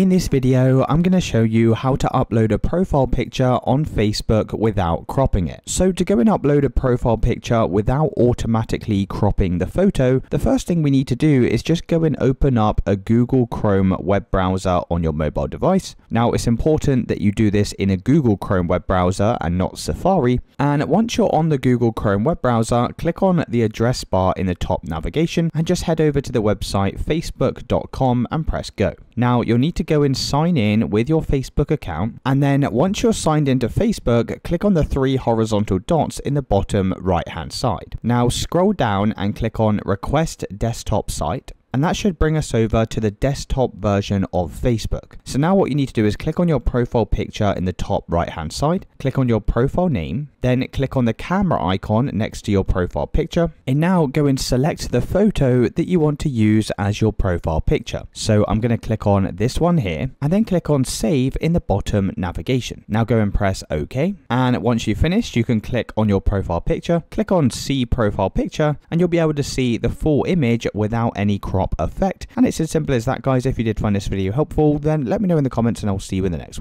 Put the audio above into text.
In this video, I'm going to show you how to upload a profile picture on Facebook without cropping it. So to go and upload a profile picture without automatically cropping the photo, the first thing we need to do is just go and open up a Google Chrome web browser on your mobile device. Now it's important that you do this in a Google Chrome web browser and not Safari. And once you're on the Google Chrome web browser, click on the address bar in the top navigation and just head over to the website facebook.com and press go. Now you'll need to go and sign in with your Facebook account and then once you're signed into Facebook, click on the three horizontal dots in the bottom right hand side. Now scroll down and click on request desktop site and that should bring us over to the desktop version of Facebook. So now what you need to do is click on your profile picture in the top right hand side, click on your profile name, then click on the camera icon next to your profile picture, and now go and select the photo that you want to use as your profile picture. So I'm going to click on this one here, and then click on save in the bottom navigation. Now go and press OK, and once you've finished, you can click on your profile picture, click on see profile picture, and you'll be able to see the full image without any effect. And it's as simple as that guys. If you did find this video helpful, then let me know in the comments and I'll see you in the next one.